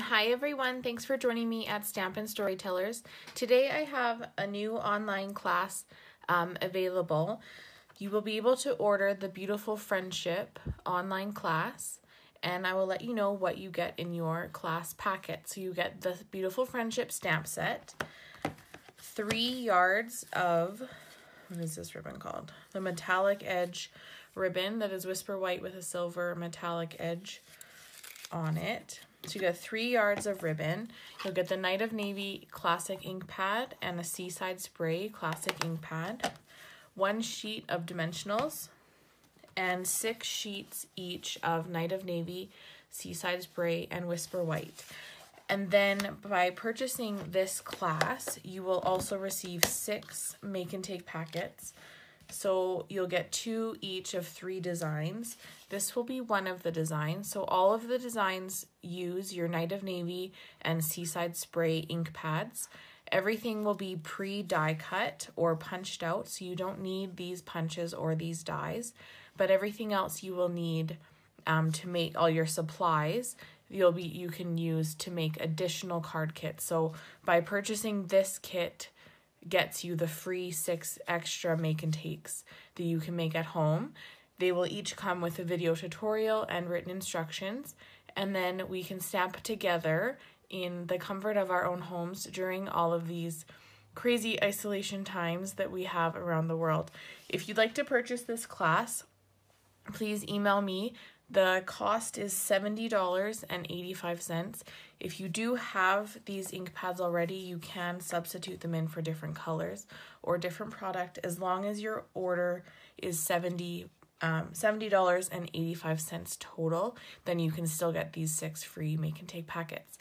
Hi everyone, thanks for joining me at Stampin' Storytellers. Today I have a new online class um, available. You will be able to order the Beautiful Friendship online class and I will let you know what you get in your class packet. So you get the Beautiful Friendship stamp set, three yards of, what is this ribbon called? The metallic edge ribbon that is whisper white with a silver metallic edge on it. So you get three yards of ribbon. You'll get the Night of Navy Classic ink pad and a Seaside Spray Classic ink pad. One sheet of dimensionals and six sheets each of Night of Navy, Seaside Spray, and Whisper White. And then by purchasing this class, you will also receive six make and take packets so you'll get two each of three designs. This will be one of the designs. So all of the designs use your Night of Navy and Seaside Spray ink pads. Everything will be pre-die cut or punched out, so you don't need these punches or these dies. But everything else you will need um, to make all your supplies you'll be you can use to make additional card kits. So by purchasing this kit, gets you the free six extra make and takes that you can make at home. They will each come with a video tutorial and written instructions, and then we can stamp together in the comfort of our own homes during all of these crazy isolation times that we have around the world. If you'd like to purchase this class, please email me the cost is $70.85. If you do have these ink pads already, you can substitute them in for different colors or different product as long as your order is 70 um, $70.85 total, then you can still get these six free make and take packets.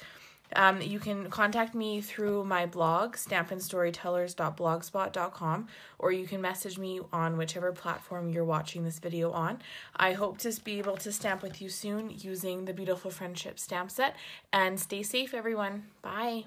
Um, you can contact me through my blog, stampinstorytellers.blogspot.com, or you can message me on whichever platform you're watching this video on. I hope to be able to stamp with you soon using the Beautiful Friendship stamp set, and stay safe, everyone. Bye.